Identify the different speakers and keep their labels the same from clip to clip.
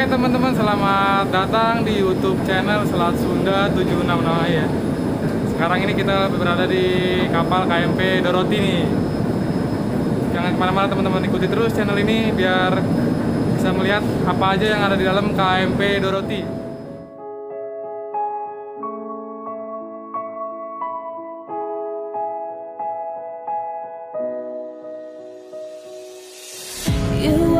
Speaker 1: Oke teman-teman, selamat datang di YouTube channel Selat Sunda 76 ya. Sekarang ini kita berada di kapal KMP Doroti nih. Jangan ke mana-mana teman-teman, ikuti terus channel ini biar bisa melihat apa aja yang ada di dalam KMP Doroti.
Speaker 2: You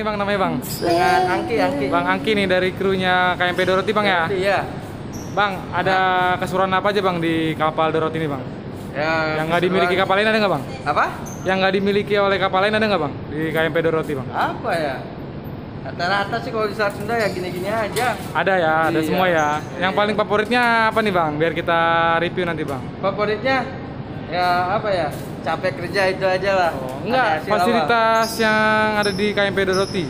Speaker 1: nih Bang namanya Bang?
Speaker 3: dengan Angki Angki
Speaker 1: Bang Angki nih dari krunya KMP Doroti Bang ya?
Speaker 3: iya
Speaker 1: Bang, ada keseruan apa aja Bang di kapal Doroti ini Bang?
Speaker 3: ya
Speaker 1: Yang nggak dimiliki kapal lain ada nggak Bang?
Speaker 3: apa
Speaker 1: Yang nggak dimiliki oleh kapal lain ada nggak Bang? Di KMP Doroti Bang?
Speaker 3: apa ya rata-rata sih kalau di Selat Sunda ya gini-gini aja
Speaker 1: Ada ya, ada
Speaker 3: Iya.
Speaker 1: semua ya. Yang
Speaker 3: Iya.
Speaker 1: paling favoritnya apa nih Bang? Biar kita review nanti Bang.
Speaker 3: favoritnya ya apa ya capek kerja itu aja lah
Speaker 1: Oh, enggak, fasilitas yang ada di KMP Doroti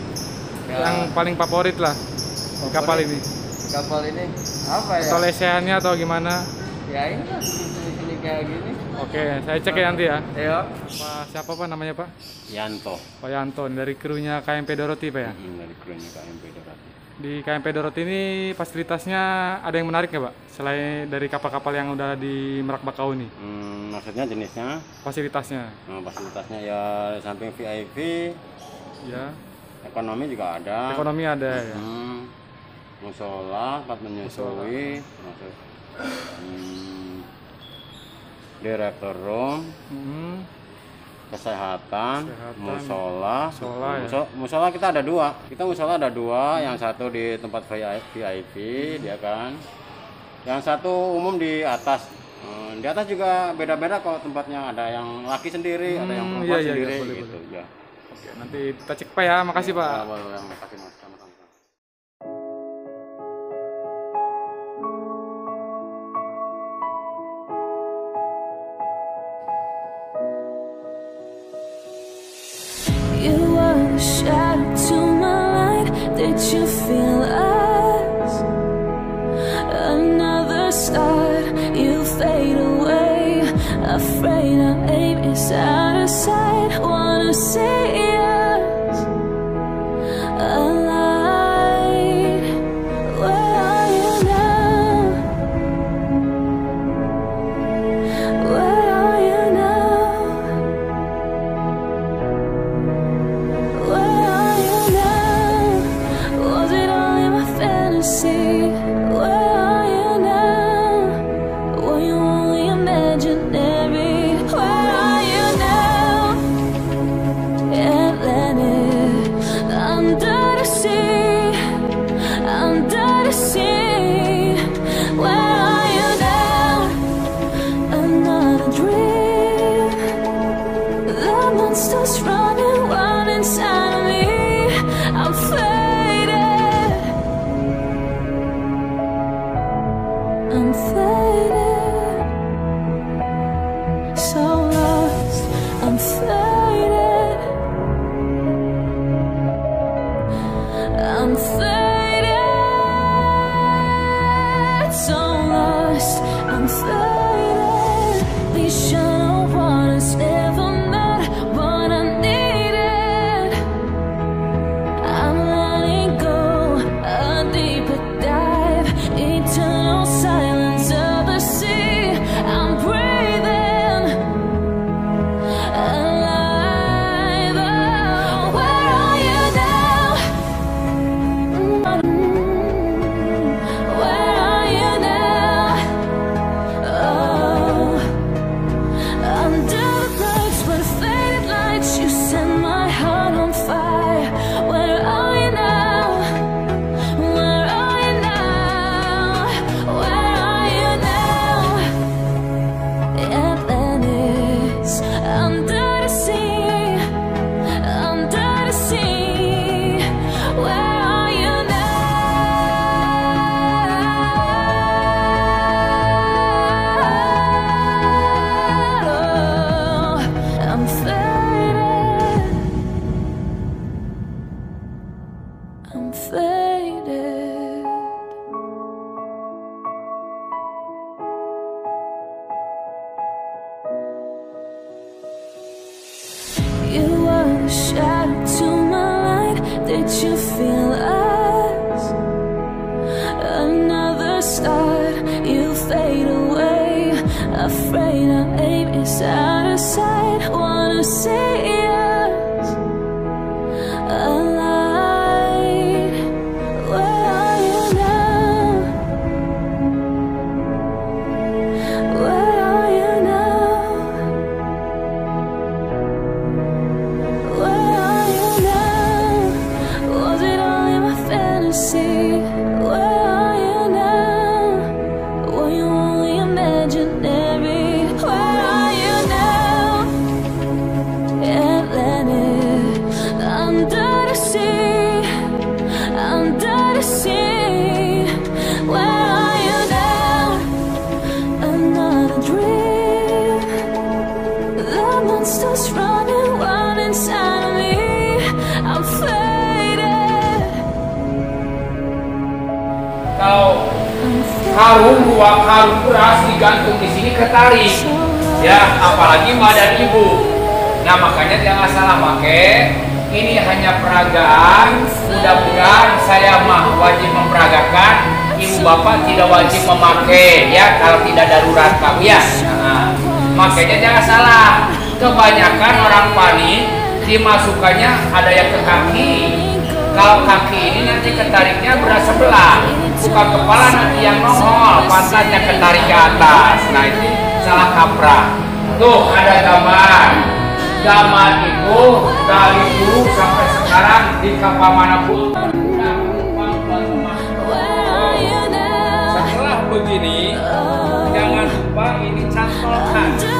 Speaker 3: Ya.
Speaker 1: yang paling favorit lah di kapal
Speaker 3: Favorit.
Speaker 1: ini.
Speaker 3: kapal ini apa ya
Speaker 1: Atau lesehannya atau gimana?
Speaker 3: ya ini lah sini-sini kayak gini
Speaker 1: Oke, saya cek ya nanti ya.
Speaker 3: ayo
Speaker 1: Pak siapa Pak namanya Pak?
Speaker 4: Yanto
Speaker 1: Pak Yanto dari krunya KMP Doroti Pak ya.
Speaker 4: hmm, dari krunya KMP Dorati.
Speaker 1: Di KMP Doroti ini fasilitasnya ada yang menarik nggak Pak? Selain dari kapal-kapal yang udah di Merak Bakau ini,
Speaker 4: Hmm, maksudnya jenisnya,
Speaker 1: fasilitasnya
Speaker 4: nah, fasilitasnya ya samping VIP,
Speaker 1: ya.
Speaker 4: ekonomi juga ada.
Speaker 1: Ekonomi ada ya.
Speaker 4: Hmm, musola, tempat menyusui, maksud, hmm, direktur room,
Speaker 1: Hmm,
Speaker 4: kesehatan,
Speaker 1: Kesehatan,
Speaker 4: musola,
Speaker 1: musola, ya.
Speaker 4: Muso- musola kita ada dua. Kita musola ada dua, yang satu di tempat VIP, dia kan. Yang satu umum di atas. Hmm, di atas juga beda-beda kok tempatnya. Ada yang laki sendiri, ada yang
Speaker 1: Hmm, iya,
Speaker 4: perempuan
Speaker 1: iya, iya,
Speaker 4: sendiri
Speaker 1: boleh,
Speaker 4: gitu. Ya.
Speaker 1: Oke, nanti kita cek Pak ya. Makasih Pak.
Speaker 4: Ya, boleh, boleh. Makasih Mas. Sama-sama.
Speaker 2: You are the I'm faded. You monster's running wild inside of me. I'm
Speaker 5: karung dua karung beras digantung di sini ketarik ya apalagi ma dan ibu. Nah makanya jangan salah pakai ini hanya peragaan. Mudah-mudahan saya mah wajib memperagakan. Ibu bapak tidak wajib memakai. Ya kalau tidak darurat kamu ya. Nah, makanya jangan salah kebanyakan orang panik dimasukkannya ada yang ke kaki. Kalau kaki ini nanti ketariknya berat sebelah. Bukan kepala nanti yang nongol pantatnya ketarik ke atas. Nah itu salah kaprah. Tuh ada gambar. Gambar itu dari dulu sampai sekarang di kapal
Speaker 2: mana pun.
Speaker 5: Setelah begini jangan lupa ini cantolkan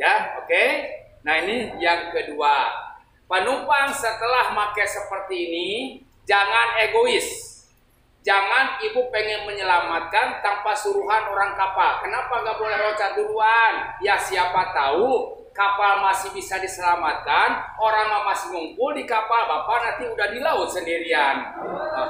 Speaker 5: ya oke. Nah ini yang kedua. Penumpang setelah pakai seperti ini jangan egois. Jangan ibu pengen menyelamatkan tanpa suruhan orang kapal. Kenapa nggak boleh loncat duluan? Ya siapa tahu kapal masih bisa diselamatkan orang masih ngumpul di kapal bapak nanti udah di laut sendirian.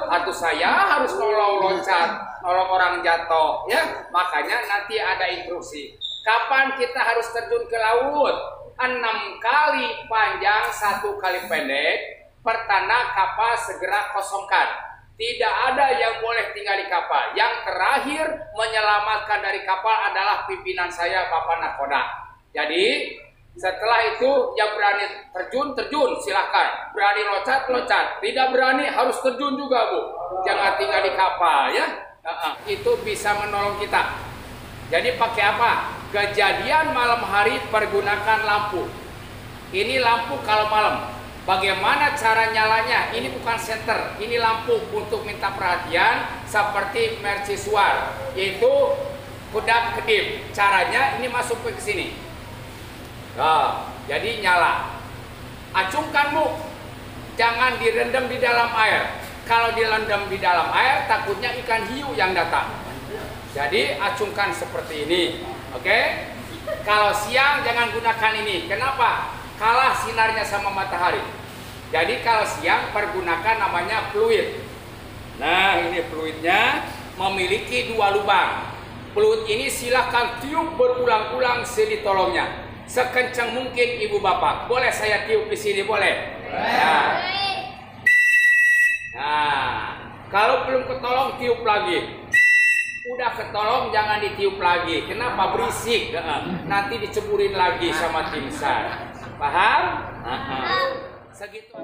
Speaker 5: Atau saya harus nolong loncat nolong orang jatuh ya. Makanya nanti ada instruksi kapan kita harus terjun ke laut enam kali panjang satu kali pendek pertanda kapal segera kosongkan tidak ada yang boleh tinggal di kapal yang terakhir menyelamatkan dari kapal adalah pimpinan saya Bapak Nakoda jadi Setelah itu yang berani terjun, terjun silahkan. Berani loncat, loncat. Tidak berani harus terjun juga bu. Jangan tinggal di kapal ya. Uh-uh. Itu bisa menolong kita. Jadi pakai apa? Kejadian malam hari pergunakan lampu. Ini lampu kalau malam. Bagaimana cara nyalanya? Ini bukan senter, ini lampu untuk minta perhatian seperti mercusuar, yaitu kedap kedip. Caranya ini masuk ke sini. Nah, jadi nyala. Acungkan bu, jangan direndam di dalam air. Kalau direndam di dalam air, takutnya ikan hiu yang datang. Jadi acungkan seperti ini, oke? Kalau siang jangan gunakan ini. Kenapa? Kalah sinarnya sama matahari. Jadi kalau siang pergunakan namanya fluid. Nah ini fluidnya memiliki dua lubang. Fluid ini silahkan tiup berulang-ulang seditolongnya. Sekencang mungkin ibu bapak. Boleh saya tiup di sini boleh? Nah. nah, kalau belum ketolong tiup lagi. Udah ketolong jangan ditiup lagi. Kenapa berisik? Nanti diceburin lagi sama tim SAR. Paham? Segitu.